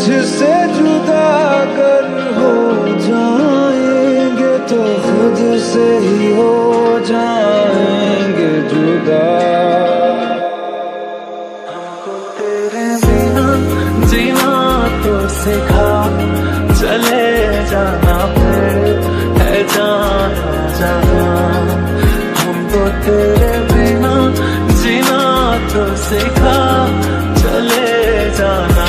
मुझसे जुदा कर हो जाएँगे तो खुद से ही हो जाएँगे जुदा। हमको तेरे बिना जीना तो सिखा, चले जाना फिर, है जाना जाना। हमको तेरे बिना जीना तो सिखा, चले जाना